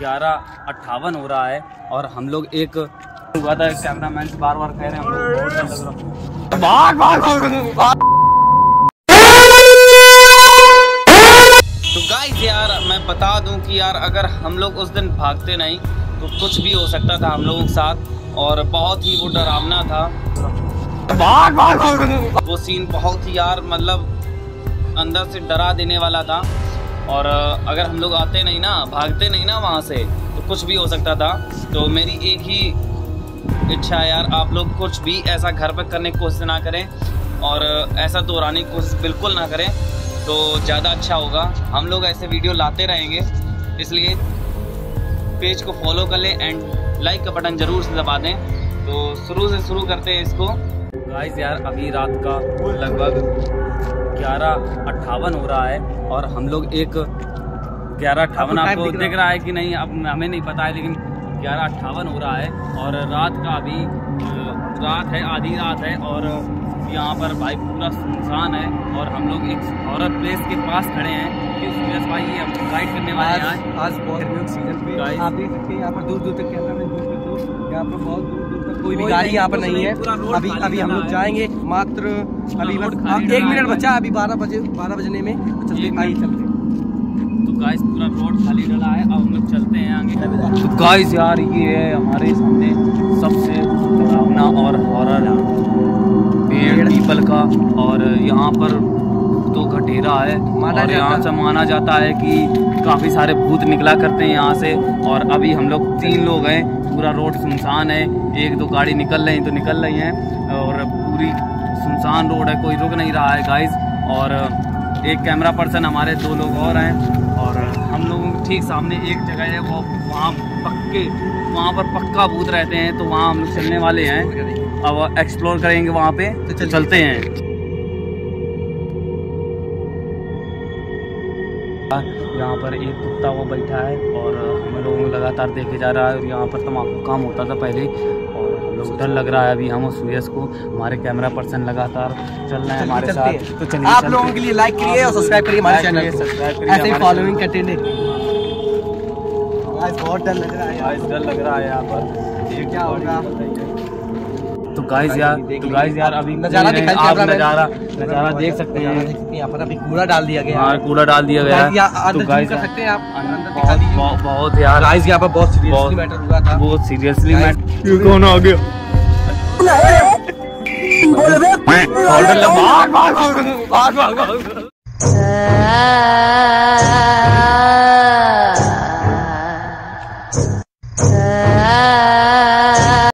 ग्यारह अट्ठावन हो रहा है और हम लोग एक हुआ था कैमरा मैन बार बार कह रहे हैं भाग, भाग तो गाइस यार मैं बता दूँ कि यार अगर हम लोग उस दिन भागते नहीं तो कुछ भी हो सकता था हम लोगों के साथ और बहुत ही वो डरावना था। भाग भाग वो सीन बहुत ही यार मतलब अंदर से डरा देने वाला था। और अगर हम लोग आते नहीं ना, भागते नहीं ना वहाँ से तो कुछ भी हो सकता था। तो मेरी एक ही इच्छा है यार, आप लोग कुछ भी ऐसा घर पर करने की कोशिश ना करें और ऐसा दोहराने की कोशिश बिल्कुल ना करें तो ज़्यादा अच्छा होगा। हम लोग ऐसे वीडियो लाते रहेंगे, इसलिए पेज को फॉलो कर लें एंड लाइक का बटन ज़रूर से दबा दें। तो शुरू से शुरू करते हैं इसको। गाइस यार अभी रात का लगभग ग्यारह अट्ठावन हो रहा है और हम लोग एक ग्यारह अट्ठावन आपको दिख रहा है कि नहीं अब हमें नहीं पता है लेकिन ग्यारह अट्ठावन हो रहा है और रात का अभी रात है आधी रात है और यहाँ पर भाई पूरा सुनसान है और हम लोग एक हॉरर प्लेस के पास खड़े हैं कि सुरेश भाई ये हमको गाइड करने वाले हैं आज आज बहुत सीज़न पे आप देख सकते हैं यहाँ पर दूर दूर तक कैमरा में दूर दूर यहाँ पर बहुत दूर कोई भी गाड़ी यहाँ पर नहीं है। अभी अभी हम लोग जाएँगे। मात्र अभी बस एक मिनट बचा अभी बारह बजे बारह बजने में चलते आइए चलते तो गाइस पूरा रोड खाली डला है। अब हम लोग चलते हैं आगे। तो गाइस यार ये है हमारे सामने सबसे डरावना और हॉरर पेड़ पीपल का। और यहाँ पर तो घटेरा है। और यहाँ। से माना जाता है कि काफ़ी सारे भूत निकला करते हैं यहाँ से। और अभी हम लोग तीन लोग हैं। पूरा रोड सुनसान है। एक दो गाड़ी निकल रही तो निकल रही हैं और पूरी सुनसान रोड है, कोई रुक नहीं रहा है गाइस और एक कैमरा पर्सन हमारे दो लोग और हैं और हम लोगों के ठीक सामने एक जगह है, वो वहाँ पक्के, वहाँ पर पक्का भूत रहते हैं तो वहाँ हम लोग चलने वाले हैं। अब एक्सप्लोर करेंगे वहाँ पे तो चलते हैं। यहाँ पर एक कुत्ता वो बैठा है और हम लोगों को लगातार देखे जा रहा है और यहाँ पर तम्बाकू काम होता था पहले और हम लोग डर लग रहा है अभी हम उस सुयस को। हमारे कैमरा पर्सन लगातार चल रहे हैं हमारे साथ। तो चलिए आप लोगों के लिए लाइक करिए और सब्सक्राइब करिए हमारे चैनल को। सब्सक्राइब करिए ऐसे ही फॉलोइंग करते बहुत डर लग रहा है डर लग रहा है यहाँ पर। ये क्या होगा गाइस यार देख तो गाइस यार अभी नज़ारा आप नज़ारा नज़ारा देख सकते हैं। यहाँ पर अभी कूड़ा डाल दिया गया। हाँ है कूड़ा डाल दिया गया है। तो zoom गाइस कर सकते हैं आप। अंदर दिखा बहुत दीजिए। बहुत- बहुत यार। गाइस यहाँ पर बहुत सीरियसली मैटर हुआ था। बहुत सीरियसली Guys, मैं ये कौन आ गया? ऑर्डर लगा